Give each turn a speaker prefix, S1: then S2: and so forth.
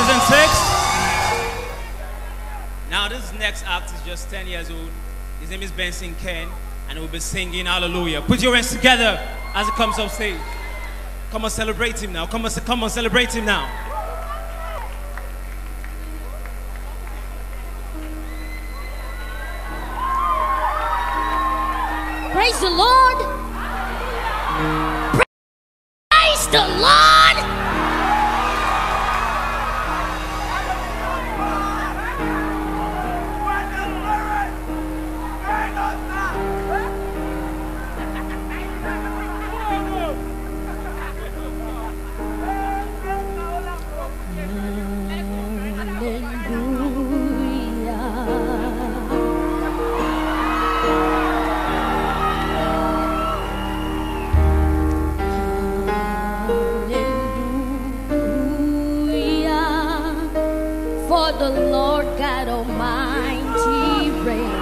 S1: season six. Now this next act is just 10 years old. His name is Benson Ken, and we'll be singing Hallelujah. Put your hands together as he comes up stage. Come on, celebrate him now. Come on, come on, celebrate him now.
S2: Praise the Lord. Praise the Lord. the Lord God Almighty reigns.